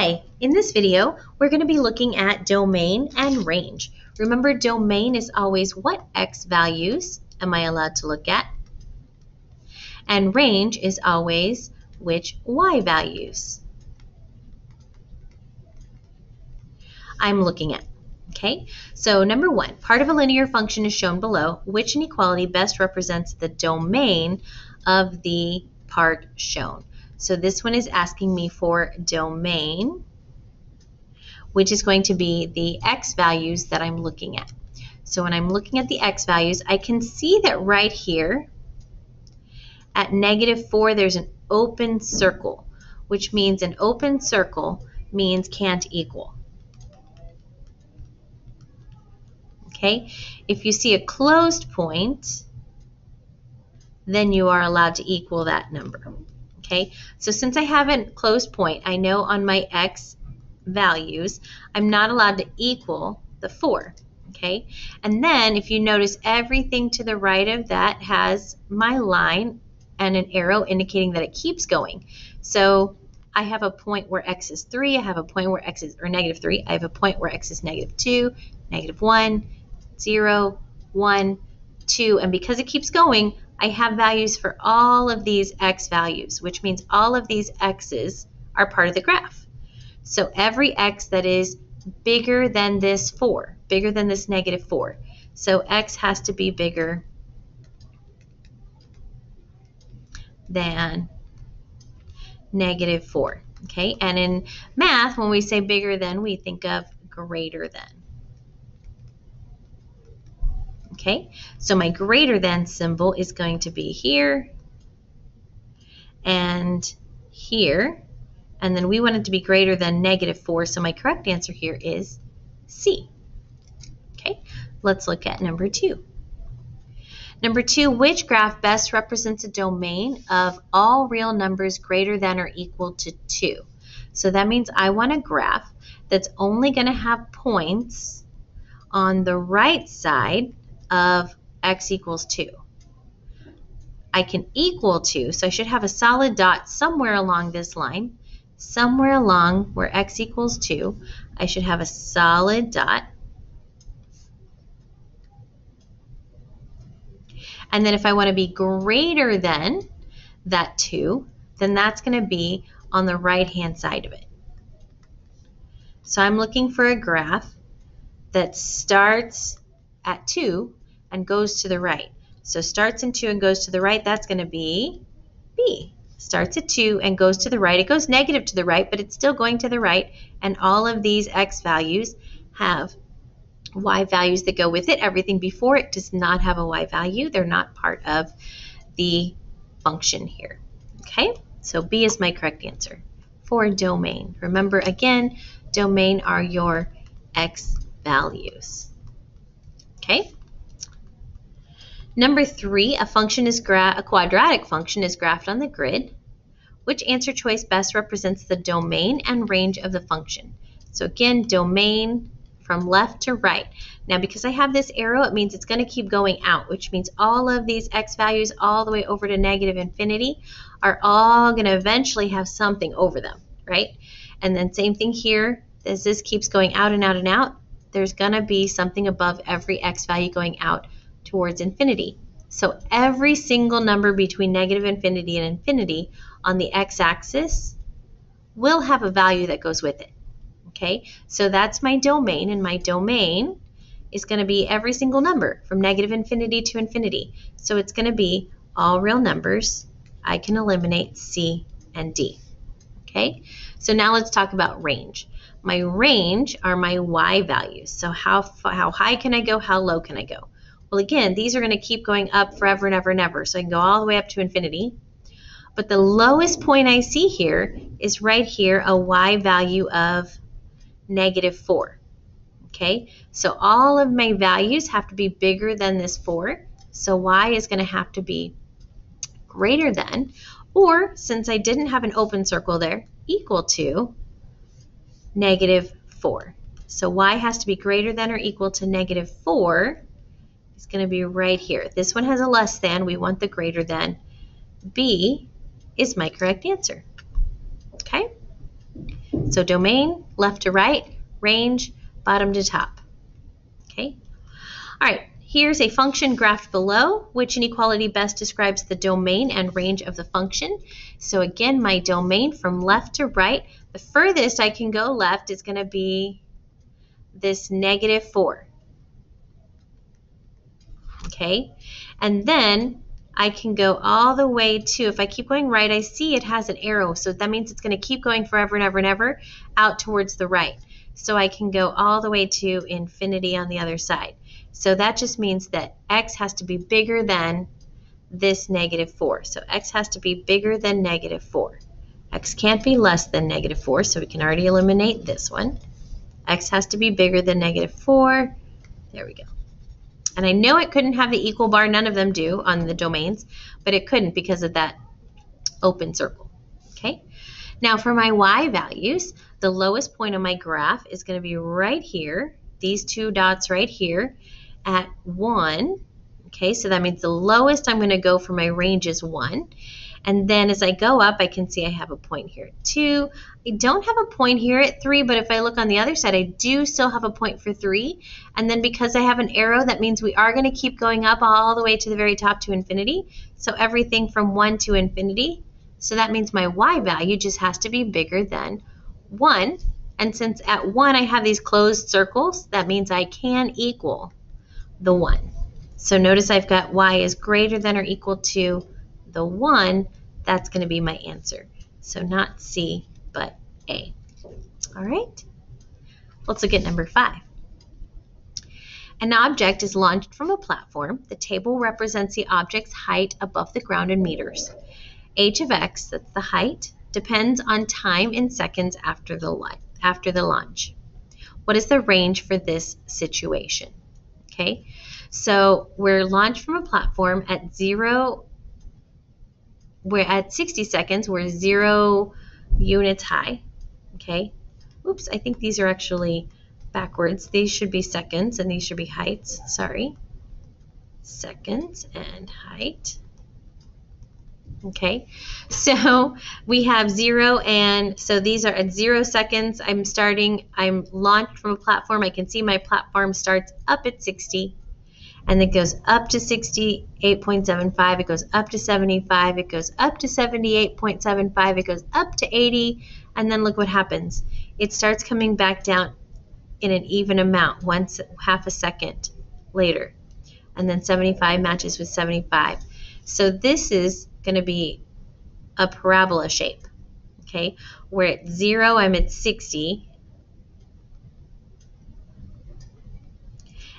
Hi, in this video, we're going to be looking at domain and range. Remember, domain is always what x values am I allowed to look at? And range is always which y values I'm looking at. Okay, so number one, part of a linear function is shown below. Which inequality best represents the domain of the part shown? So this one is asking me for domain, which is going to be the x values that I'm looking at. So when I'm looking at the x values, I can see that right here at negative 4, there's an open circle, which means an open circle means can't equal. Okay, if you see a closed point, then you are allowed to equal that number okay? So since I have a closed point, I know on my x values, I'm not allowed to equal the 4, okay? And then if you notice, everything to the right of that has my line and an arrow indicating that it keeps going. So I have a point where x is 3, I have a point where x is, or negative 3, I have a point where x is negative 2, negative 1, 0, 1, 2, and because it keeps going, I have values for all of these x values, which means all of these x's are part of the graph. So every x that is bigger than this 4, bigger than this negative 4. So x has to be bigger than negative 4. Okay, and in math, when we say bigger than, we think of greater than. Okay, so my greater than symbol is going to be here and here. And then we want it to be greater than negative 4, so my correct answer here is C. Okay, let's look at number 2. Number 2, which graph best represents a domain of all real numbers greater than or equal to 2? So that means I want a graph that's only going to have points on the right side of x equals 2. I can equal to, so I should have a solid dot somewhere along this line. Somewhere along where x equals 2, I should have a solid dot. And then if I want to be greater than that 2, then that's going to be on the right-hand side of it. So I'm looking for a graph that starts at 2 and goes to the right. So starts in 2 and goes to the right, that's going to be B. Starts at 2 and goes to the right. It goes negative to the right, but it's still going to the right. And all of these x values have y values that go with it. Everything before it does not have a y value. They're not part of the function here. Okay, so B is my correct answer for domain. Remember, again, domain are your x values. Okay. Number three, a function is gra- a quadratic function is graphed on the grid. Which answer choice best represents the domain and range of the function? So again, domain from left to right. Now because I have this arrow, it means it's going to keep going out, which means all of these x values all the way over to negative infinity are all going to eventually have something over them, right? And then same thing here, as this keeps going out and out and out, there's going to be something above every x value going out towards infinity. So every single number between negative infinity and infinity on the x-axis will have a value that goes with it. Okay, so that's my domain, and my domain is going to be every single number from negative infinity to infinity. So it's going to be all real numbers. I can eliminate C and D. Okay, so now let's talk about range. My range are my y values. So how, how high can I go? How low can I go? Well, again, these are going to keep going up forever and ever and ever. So I can go all the way up to infinity. But the lowest point I see here is right here, a y value of negative 4. Okay, so all of my values have to be bigger than this 4. So y is going to have to be greater than, or since I didn't have an open circle there, equal to negative 4. So y has to be greater than or equal to negative 4 is going to be right here. This one has a less than. We want the greater than. B is my correct answer. Okay? So domain, left to right, range, bottom to top. Okay. All right. Here's a function graphed below. Which inequality best describes the domain and range of the function? So again, my domain from left to right, the furthest I can go left is going to be this negative 4. Okay, and then I can go all the way to, if I keep going right, I see it has an arrow. So that means it's going to keep going forever and ever and ever out towards the right. So I can go all the way to infinity on the other side. So that just means that x has to be bigger than this negative 4. So x has to be bigger than negative 4. x can't be less than negative 4, so we can already eliminate this one. x has to be bigger than negative 4. There we go. And I know it couldn't have the equal bar, none of them do on the domains, but it couldn't because of that open circle. Okay. Now for my y values, the lowest point on my graph is going to be right here, these two dots right here, at 1. Okay, so that means the lowest I'm going to go for my range is 1. And then as I go up, I can see I have a point here at 2. I don't have a point here at 3, but if I look on the other side, I do still have a point for 3. And then because I have an arrow, that means we are going to keep going up all the way to the very top to infinity. So everything from 1 to infinity. So that means my y value just has to be bigger than 1. And since at 1 I have these closed circles, that means I can equal the 1. So notice I've got y is greater than or equal to the 1. That's going to be my answer. So not C, but A. All right. Let's look at number 5. An object is launched from a platform. The table represents the object's height above the ground in meters. h of x, that's the height, depends on time in seconds after the, after the launch. What is the range for this situation? Okay, so we're launched from a platform at zero, we're at 60 seconds, we're zero units high. Okay, oops, I think these are actually backwards. These should be seconds and these should be heights. Sorry. Seconds and height. Okay, so we have zero and so these are at zero seconds. I'm starting, I'm launched from a platform. I can see my platform starts up at 60 and it goes up to 68.75, it goes up to 75, it goes up to 78.75, it goes up to 80, and then look what happens. It starts coming back down in an even amount, once half a second later. And then 75 matches with 75. So this is going to be a parabola shape. Okay, where at zero I'm at 60,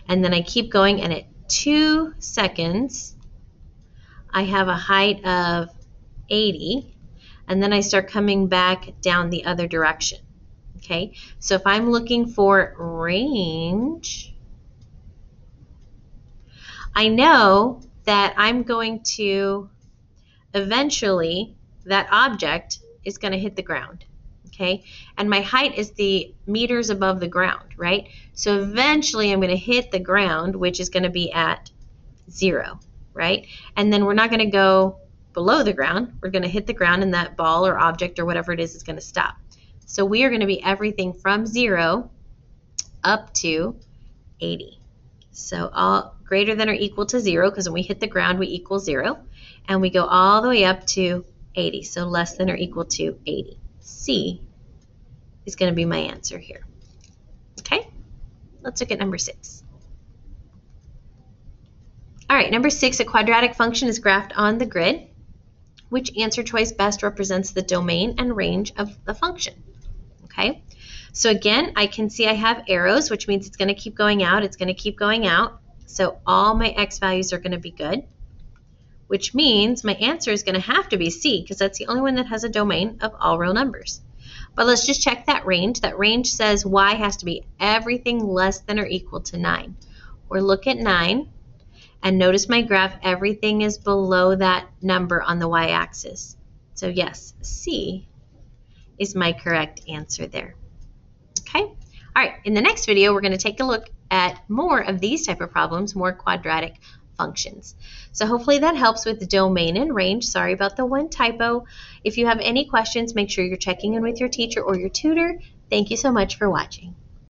and then I keep going, and at two seconds I have a height of 80, and then I start coming back down the other direction. Okay, so if I'm looking for range, I know that I'm going to eventually that object is going to hit the ground. Okay, and my height is the meters above the ground, right? So eventually I'm going to hit the ground, which is going to be at zero, right? And then we're not going to go below the ground. We're going to hit the ground, and that ball or object or whatever it is is going to stop. So we are going to be everything from zero up to 80. So all greater than or equal to zero, because when we hit the ground, we equal zero and we go all the way up to 80, so less than or equal to 80. C is going to be my answer here. Okay, let's look at number six. All right, number six, a quadratic function is graphed on the grid. Which answer choice best represents the domain and range of the function? Okay, so again, I can see I have arrows, which means it's going to keep going out. It's going to keep going out. So all my x values are going to be good which means my answer is going to have to be C because that's the only one that has a domain of all real numbers. But let's just check that range. That range says y has to be everything less than or equal to 9. Or look at 9 and notice my graph, everything is below that number on the y-axis. So yes, C is my correct answer there. Okay? All right, in the next video, we're going to take a look at more of these type of problems, more quadratic functions. So hopefully that helps with the domain and range. Sorry about the one typo. If you have any questions, make sure you're checking in with your teacher or your tutor. Thank you so much for watching.